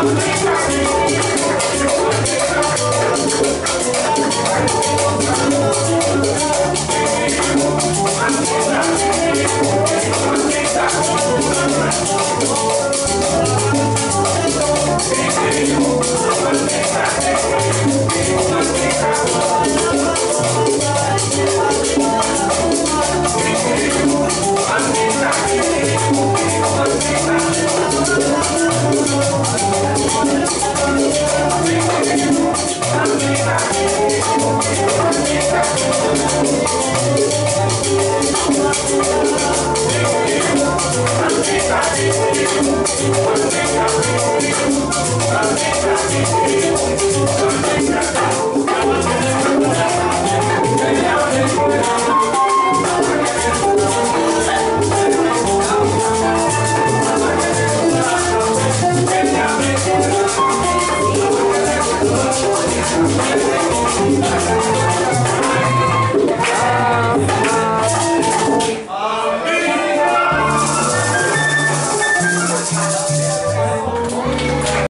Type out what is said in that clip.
Come on,